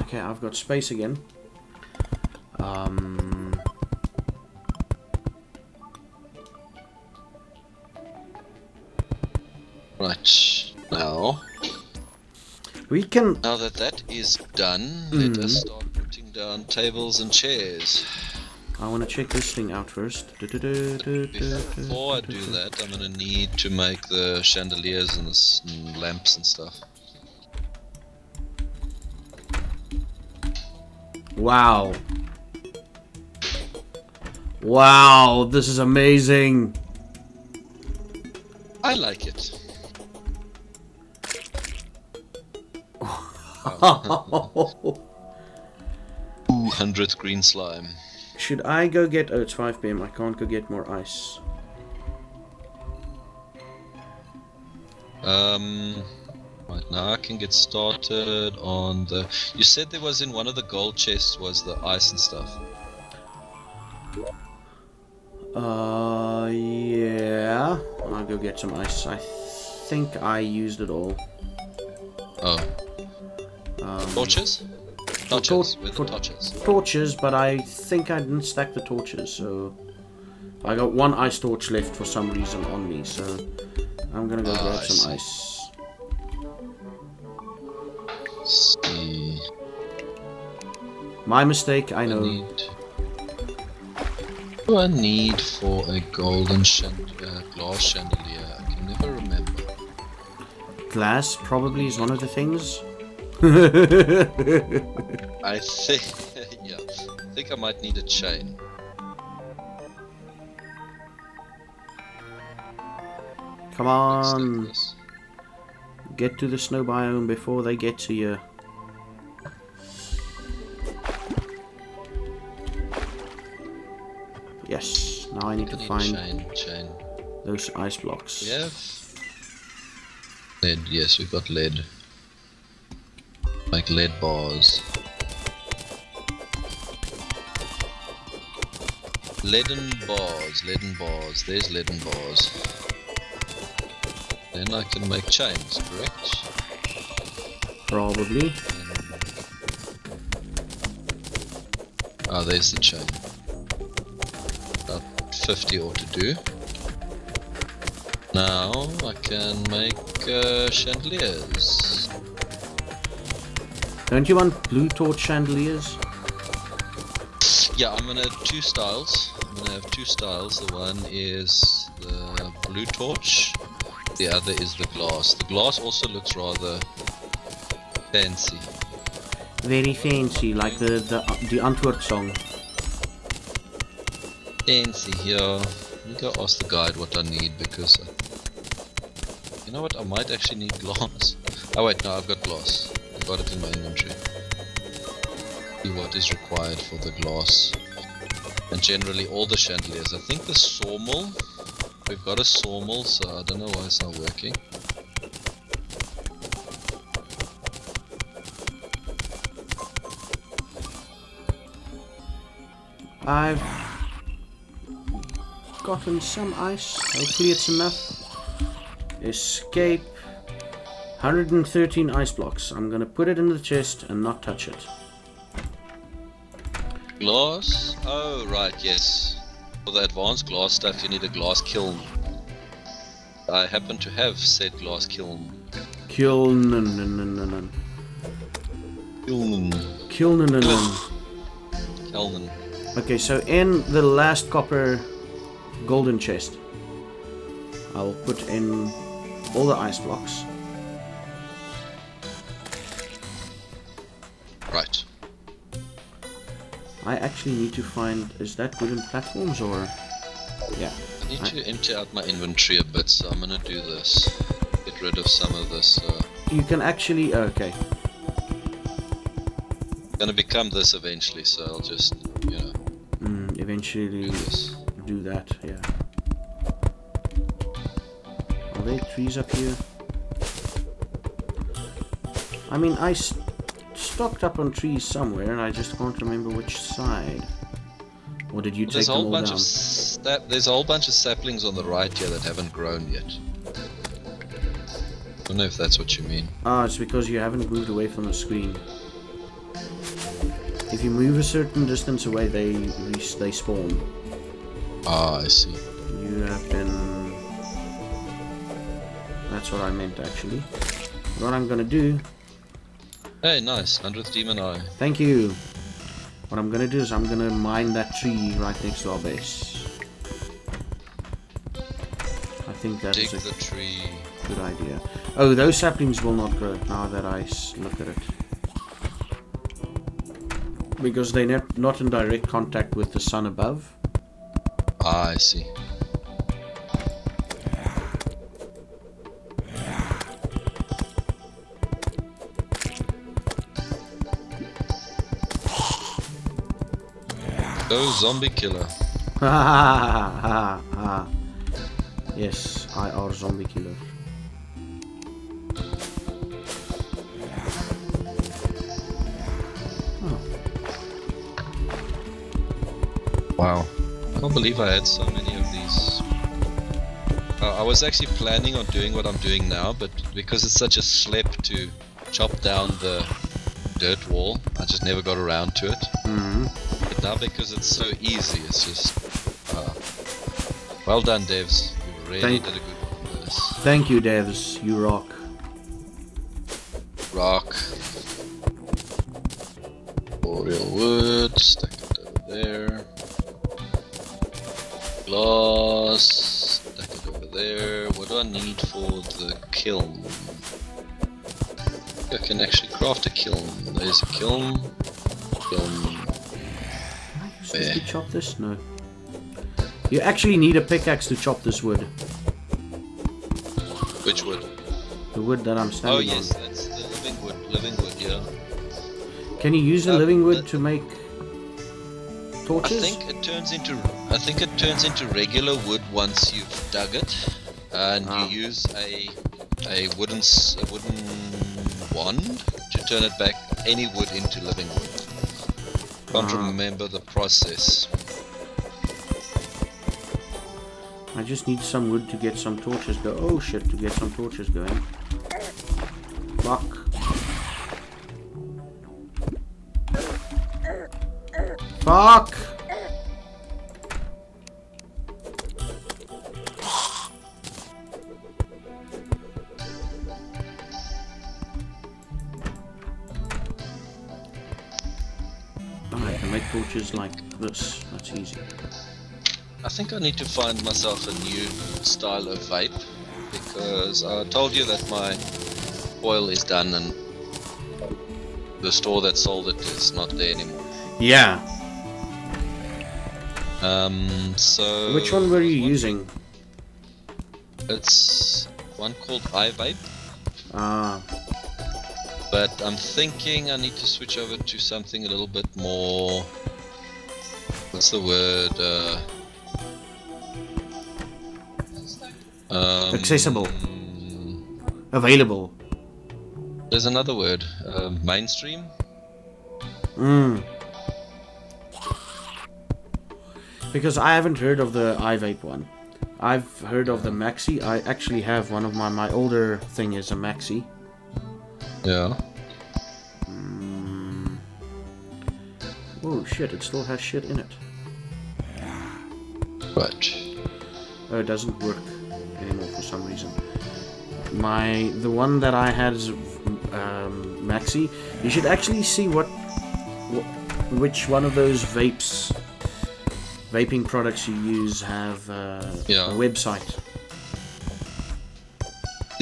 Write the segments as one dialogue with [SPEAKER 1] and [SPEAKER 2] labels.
[SPEAKER 1] Okay, I've got space again. Um,
[SPEAKER 2] Right. Now,
[SPEAKER 1] we can.
[SPEAKER 2] now that that is done, let
[SPEAKER 1] Mhm.
[SPEAKER 2] us start putting down tables and chairs.
[SPEAKER 1] I want to check this thing out first.
[SPEAKER 2] Before I do that, I'm gonna need to make the chandeliers and the lamps and stuff.
[SPEAKER 1] Wow. Wow, this is amazing.
[SPEAKER 2] I like it. 200 green slime.
[SPEAKER 1] Should I go get... Oh, it's 5 p.m. I can't go get more ice.
[SPEAKER 2] Um, right now I can get started on the. You said there was in one of the gold chests was the ice and stuff.
[SPEAKER 1] Uh, yeah. I'll go get some ice. I think I used it all.
[SPEAKER 2] Oh,
[SPEAKER 1] Um,
[SPEAKER 2] torches?
[SPEAKER 1] tor-
[SPEAKER 2] Torches. With the torches.
[SPEAKER 1] torches, but I think I didn't stack the torches, so I got one ice torch left for some reason on me, so I'm gonna go
[SPEAKER 2] Ah,
[SPEAKER 1] grab
[SPEAKER 2] I
[SPEAKER 1] some
[SPEAKER 2] see.
[SPEAKER 1] ice. My mistake, I
[SPEAKER 2] I
[SPEAKER 1] know.
[SPEAKER 2] need. What do I need for a golden uh, glass chandelier? I can never remember.
[SPEAKER 1] Glass probably is one of the things.
[SPEAKER 2] I think, yeah, I think I might need a chain.
[SPEAKER 1] Come on, get to the snow biome before they get to you. Now I need to
[SPEAKER 2] need
[SPEAKER 1] find those ice blocks.
[SPEAKER 2] Yes. lead. Yes, we've got lead. Like lead bars. Leaden bars, leaden bars. There's leaden bars. Then I can make chains, correct?
[SPEAKER 1] Probably.
[SPEAKER 2] Ah, there's the chain. About 50 ought to do. Now I can make uh, chandeliers.
[SPEAKER 1] Don't you want blue torch chandeliers?
[SPEAKER 2] Yeah, I'm gonna have two styles. I'm gonna have two styles. The one is the blue torch, the other is the glass. The glass also looks rather fancy.
[SPEAKER 1] Very fancy, like the the the Antwoord song.
[SPEAKER 2] Fancy, yeah. Let me go ask the guide what I need because. I, you know what? I might actually need glass. Oh wait, no, I've got glass. I've got it in my inventory. See what is required for the glass. And generally all the chandeliers. I think the sawmill. We've got a sawmill, so I don't know why it's not working.
[SPEAKER 1] I've gotten some ice. I Hopefully it's enough. Escape. 113 ice blocks. I'm gonna put it in the chest and not touch it.
[SPEAKER 2] Glass? Oh, right, yes. For the advanced glass stuff, you need a glass kiln. I happen to have said glass kiln.
[SPEAKER 1] Kiln.
[SPEAKER 2] Kiln.
[SPEAKER 1] Kiln.
[SPEAKER 2] Kelman.
[SPEAKER 1] Okay, so in the last copper golden chest, I'll put in all the ice blocks.
[SPEAKER 2] Right.
[SPEAKER 1] I actually need to find. Is that wooden platforms or? Yeah.
[SPEAKER 2] I need
[SPEAKER 1] I-
[SPEAKER 2] to empty out my inventory a bit, so I'm gonna do this. Get rid of some of this. Uh,
[SPEAKER 1] You can actually. Okay.
[SPEAKER 2] gonna become this eventually, so I'll just, you know,
[SPEAKER 1] Mm, eventually
[SPEAKER 2] do this.
[SPEAKER 1] Do that. Yeah. Are there trees up here? I mean, I s- stocked up on trees somewhere, and I just can't remember which side. Or did you take
[SPEAKER 2] There's
[SPEAKER 1] them all
[SPEAKER 2] bunch
[SPEAKER 1] down?
[SPEAKER 2] there's a whole bunch of saplings on the right here that haven't grown yet. I don't know if that's what you mean.
[SPEAKER 1] Ah, it's because you haven't moved away from the screen. If you move a certain distance away, they they spawn.
[SPEAKER 2] Ah, I see.
[SPEAKER 1] You have been. That's what I meant actually. What I'm gonna do.
[SPEAKER 2] Hey, nice. 100th Demon Eye.
[SPEAKER 1] Thank you. What I'm gonna do is I'm gonna mine that tree right next to our base. I think that's
[SPEAKER 2] Dig
[SPEAKER 1] a
[SPEAKER 2] the tree.
[SPEAKER 1] good idea. Oh, those saplings will not grow now that I look at it. Because they're not in direct contact with the sun above.
[SPEAKER 2] Ah, I see. Go zombie killer.
[SPEAKER 1] Yes, I are zombie killer.
[SPEAKER 2] Wow. I can't believe I had so many of these. Uh, I was actually planning on doing what I'm doing now, but because it's such a slip to chop down the dirt wall, I just never got around to it.
[SPEAKER 1] hmm
[SPEAKER 2] But now because it's so easy, it's just... Uh, well done, devs. You really
[SPEAKER 1] Thank-
[SPEAKER 2] did a good one with this.
[SPEAKER 1] Thank you, devs. You rock.
[SPEAKER 2] Rock. Boreal wood, stack it over there. Glass, over there. What do I need for the kiln? I can actually craft a kiln. There's a kiln. Kiln.
[SPEAKER 1] Supposed to chop this? No. You actually need a pickaxe to chop this wood.
[SPEAKER 2] Which wood?
[SPEAKER 1] The wood that I'm standing on.
[SPEAKER 2] Oh yes, that's the living wood. Living wood, yeah.
[SPEAKER 1] Can you use the
[SPEAKER 2] Uh,
[SPEAKER 1] living wood to make torches?
[SPEAKER 2] I think it turns into I think it turns into regular wood once you've dug it, and
[SPEAKER 1] Ah.
[SPEAKER 2] you use a a wooden a wooden wand to turn it back any wood into living wood. Can't
[SPEAKER 1] Ah.
[SPEAKER 2] remember the process.
[SPEAKER 1] I just need some wood to get some torches go. Oh shit, to get some torches going. Fuck. Fuck! Can like this. That's easy.
[SPEAKER 2] I think I need to find myself a new style of vape because I told you that my oil is done and the store that sold it is not there anymore.
[SPEAKER 1] Yeah.
[SPEAKER 2] Um, so
[SPEAKER 1] Which one were you using?
[SPEAKER 2] It's one called iVape,
[SPEAKER 1] Ah,
[SPEAKER 2] but I'm thinking I need to switch over to something a little bit more. What's the word? Uh, um,
[SPEAKER 1] Accessible. available.
[SPEAKER 2] There's another word. Um, mainstream.
[SPEAKER 1] Mm. Because I haven't heard of the iVape one. I've heard of the Maxi. I actually have one of my my older thing is a Maxi.
[SPEAKER 2] Yeah.
[SPEAKER 1] Mm. Oh shit! It still has shit in it.
[SPEAKER 2] Right.
[SPEAKER 1] Oh, it doesn't work anymore for some reason. My the one that I had is um, Maxi. You should actually see what, what which one of those vapes vaping products you use have uh,
[SPEAKER 2] Yeah.
[SPEAKER 1] a website.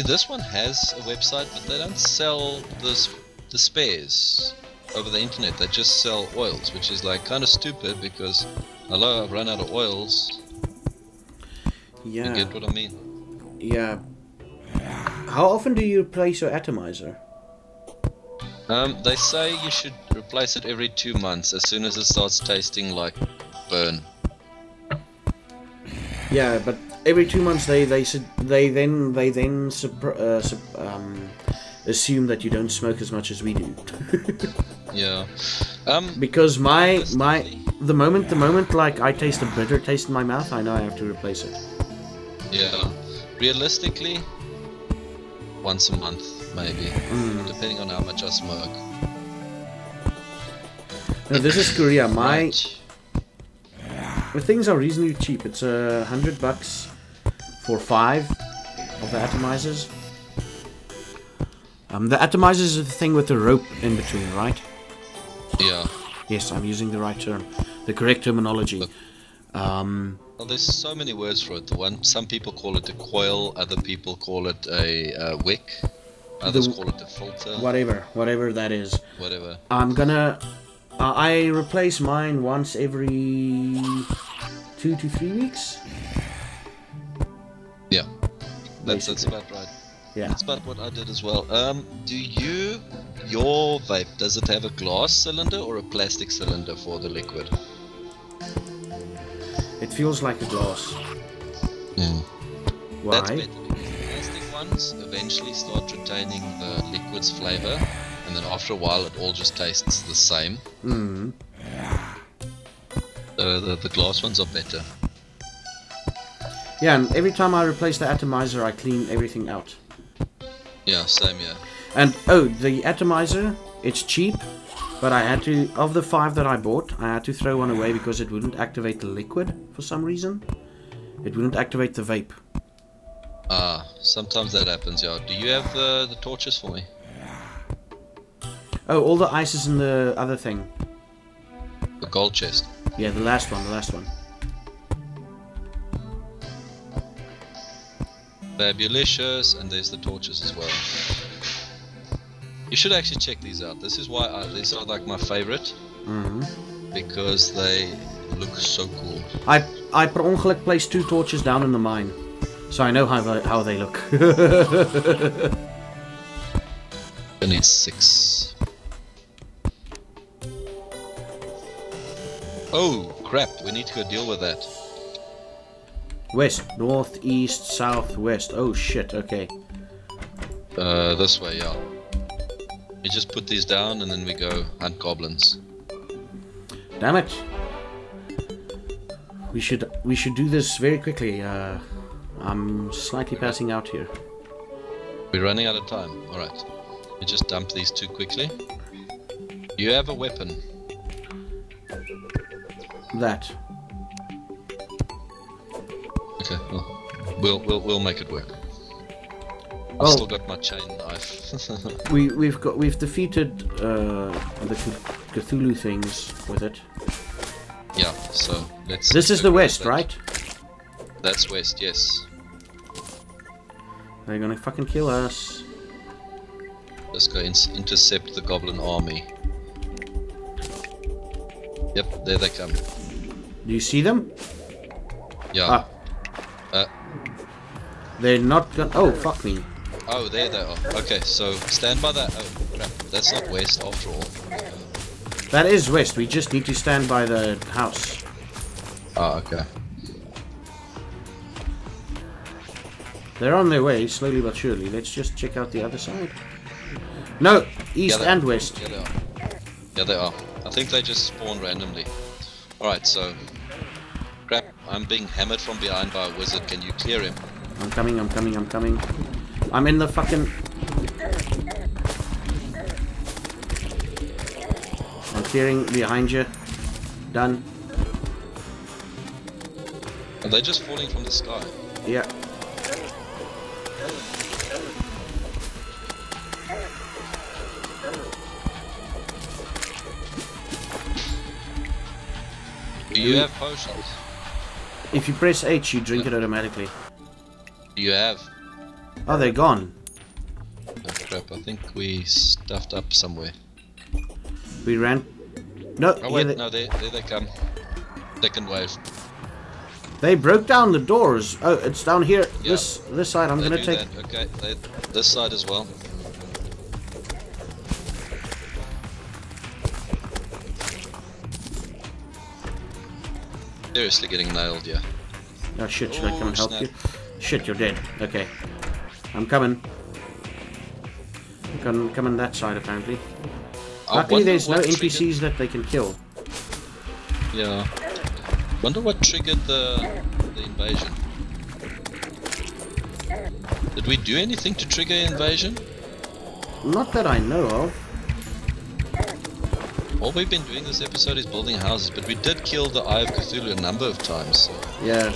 [SPEAKER 2] This one has a website, but they don't sell this the spares over the internet. They just sell oils, which is like kind of stupid because hello, I've run out of oils. You
[SPEAKER 1] Yeah,
[SPEAKER 2] get what I mean?
[SPEAKER 1] yeah. How often do you replace your atomizer?
[SPEAKER 2] Um, they say you should replace it every two months as soon as it starts tasting like burn.
[SPEAKER 1] Yeah, but every two months they they they then they then uh, um, assume that you don't smoke as much as we do.
[SPEAKER 2] Yeah. Um,
[SPEAKER 1] because my my the moment the moment like I taste a bitter taste in my mouth, I know I have to replace it.
[SPEAKER 2] Yeah. Realistically, once a month maybe,
[SPEAKER 1] Mm.
[SPEAKER 2] depending on how much I smoke.
[SPEAKER 1] No, this is Korea. My the things are reasonably cheap. It's a uh, hundred bucks for five of the atomizers. Um, the atomizers is the thing with the rope in between, right?
[SPEAKER 2] Yeah.
[SPEAKER 1] Yes, I'm using the right term, the correct terminology. Um,
[SPEAKER 2] Well, there's so many words for it. The one, some people call it a coil, other people call it a, uh wick, others
[SPEAKER 1] The-
[SPEAKER 2] call it a filter,
[SPEAKER 1] whatever, whatever that is.
[SPEAKER 2] whatever.
[SPEAKER 1] I'm gonna. Uh, I replace mine once every two to three weeks.
[SPEAKER 2] Yeah, that's that's about right.
[SPEAKER 1] Yeah.
[SPEAKER 2] That's about what I did as well. Um, do you, your vape, does it have a glass cylinder or a plastic cylinder for the liquid?
[SPEAKER 1] It feels like a glass.
[SPEAKER 2] That's
[SPEAKER 1] Why?
[SPEAKER 2] better plastic ones eventually start retaining the liquid's flavor, and then after a while it all just tastes the same.
[SPEAKER 1] Mm.
[SPEAKER 2] So the, the glass ones are better.
[SPEAKER 1] Yeah, and every time I replace the atomizer, I clean everything out.
[SPEAKER 2] Yeah, same yeah.
[SPEAKER 1] And oh, the atomizer, it's cheap, but I had to of the five that I bought, I had to throw one away because it wouldn't activate the liquid for some reason. It wouldn't activate the vape.
[SPEAKER 2] Ah, sometimes that happens, yeah. Do you have the, the torches for me?
[SPEAKER 1] Oh, all the ice is in the other thing.
[SPEAKER 2] The gold chest.
[SPEAKER 1] Yeah, the last one, the last one.
[SPEAKER 2] Fabulicious, and there's the torches as well. You should actually check these out. This is why I, these are like my favorite
[SPEAKER 1] hmm
[SPEAKER 2] because they look so cool.
[SPEAKER 1] I I per ongeluk placed two torches down in the mine, so I know how they, how they look.
[SPEAKER 2] I need six. Oh crap! We need to go deal with that.
[SPEAKER 1] West, north, east, south, west. Oh shit. Okay.
[SPEAKER 2] Uh, this way, yeah. We just put these down and then we go hunt goblins.
[SPEAKER 1] Damn it. We should we should do this very quickly. Uh, I'm slightly passing out here.
[SPEAKER 2] We're running out of time. Alright. We just dump these two quickly. You have a weapon.
[SPEAKER 1] That.
[SPEAKER 2] Okay, well, we'll we'll, we'll make it work. I've
[SPEAKER 1] Oh.
[SPEAKER 2] still got my chain knife.
[SPEAKER 1] We we've got we've defeated uh, the Cthulhu things with it.
[SPEAKER 2] yeah, so let's.
[SPEAKER 1] This is the west,
[SPEAKER 2] that.
[SPEAKER 1] right?
[SPEAKER 2] That's west, yes.
[SPEAKER 1] They're gonna fucking kill us.
[SPEAKER 2] Let's go in- intercept the goblin army. Yep, there they come.
[SPEAKER 1] Do you see them?
[SPEAKER 2] Yeah.
[SPEAKER 1] Ah.
[SPEAKER 2] Uh,
[SPEAKER 1] They're not gonna. Oh fuck me.
[SPEAKER 2] Oh, there they are. Okay, so stand by that. Oh, crap. That's not west after all.
[SPEAKER 1] That is west. We just need to stand by the house.
[SPEAKER 2] Oh, okay.
[SPEAKER 1] They're on their way, slowly but surely. Let's just check out the other side. No, east
[SPEAKER 2] they-
[SPEAKER 1] and west.
[SPEAKER 2] Yeah, they are. Yeah, they are. I think they just spawn randomly. Alright, so. Crap, I'm being hammered from behind by a wizard. Can you clear him?
[SPEAKER 1] I'm coming, I'm coming, I'm coming. I'm in the fucking. I'm clearing behind you. Done.
[SPEAKER 2] Are they just falling from the sky?
[SPEAKER 1] Yeah.
[SPEAKER 2] Do you have potions?
[SPEAKER 1] If you press H, you drink it automatically.
[SPEAKER 2] Do you have?
[SPEAKER 1] Oh, they're gone.
[SPEAKER 2] Oh crap, I think we stuffed up somewhere.
[SPEAKER 1] We ran. No,
[SPEAKER 2] Oh
[SPEAKER 1] yeah,
[SPEAKER 2] wait,
[SPEAKER 1] they,
[SPEAKER 2] no, there, there they come. Second wave.
[SPEAKER 1] they broke down the doors. Oh, it's down here.
[SPEAKER 2] Yeah.
[SPEAKER 1] This this side. I'm
[SPEAKER 2] they
[SPEAKER 1] gonna take.
[SPEAKER 2] that. Okay, they, this side as well. Seriously getting nailed, yeah.
[SPEAKER 1] Oh shit! Should I come and help
[SPEAKER 2] snap.
[SPEAKER 1] you? Shit, you're dead. Okay, I'm coming. I'm coming, that side apparently.
[SPEAKER 2] I
[SPEAKER 1] Luckily, there's no NPCs
[SPEAKER 2] triggered-
[SPEAKER 1] that they can kill.
[SPEAKER 2] Yeah. Wonder what triggered the the invasion. Did we do anything to trigger invasion?
[SPEAKER 1] Not that I know of.
[SPEAKER 2] All we've been doing this episode is building houses, but we did kill the Eye of Cthulhu a number of times. So
[SPEAKER 1] Yeah,